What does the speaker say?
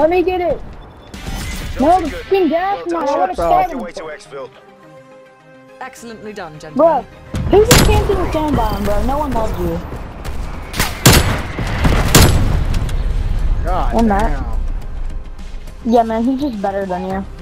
Let me get it. No, the fucking gas Well I want to stab him. Excellently done, Bro, gentlemen. who's just camping with stand by him, bro? No one loves you. God that. damn. Yeah, man, he's just better than you.